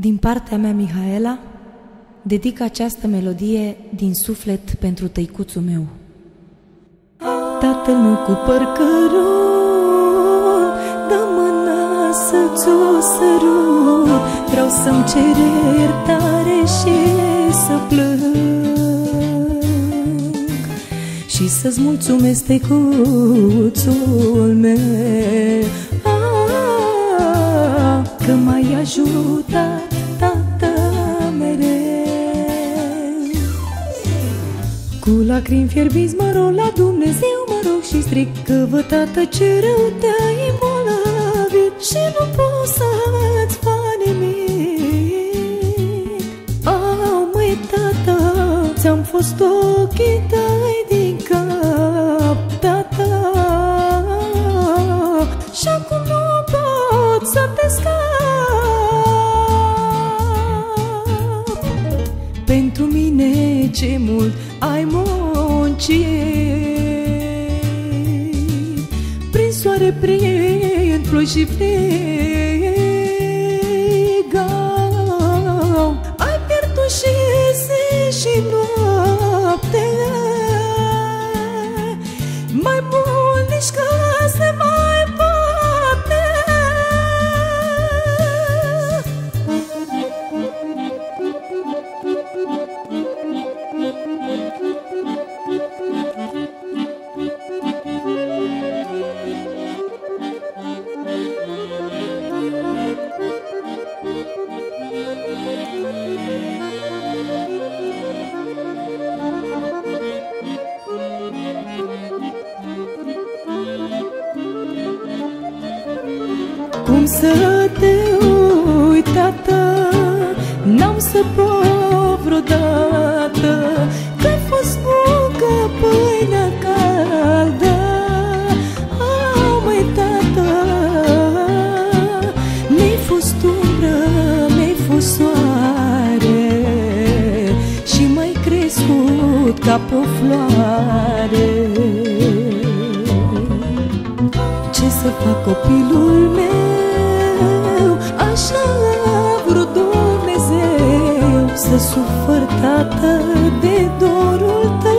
Din partea mea, Mihaela, dedic această melodie din suflet pentru tăicuțul meu. Tatăl meu cu păr dă mâna să-ți o sărut, vreau să-mi cer iertare și să plâng. Și să-ți mulțumesc tăicuțul meu. Ah, că m-ai ajutat lacrimi fierbiți mă rog la Dumnezeu Mă rog și stric că vă tată ce rău te-ai îmbolnăvit Și nu pot să-ți fac nimic. Oh, măi tată, ți-am fost ochii tăi ce mult ai muncit. Prin soare, prin ploi și frig Cum să te uit, tată N-am să pot vreodată. Că-ai fost muncă pâinea caldă Oh, măi, tată. Mi-ai fost umbră, mi-ai fost soare Și mai crescut ca pe o floare. Ce să fac copilul meu Să sufăr, tată, de dorul tău.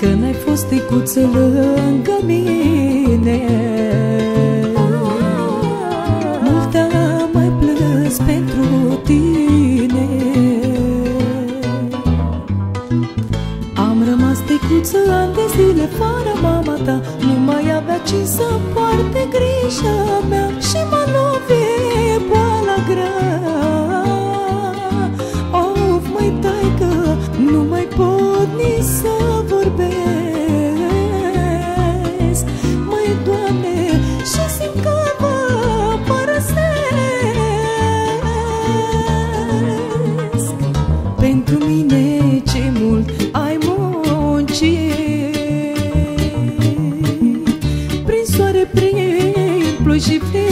Că n-ai fost ticuță lângă mine. Mult am mai plâns pentru tine. Am rămas tecuță ani de zile fără mama ta. Nu mai avea cine să poarte grija mea Și mă Prin soare,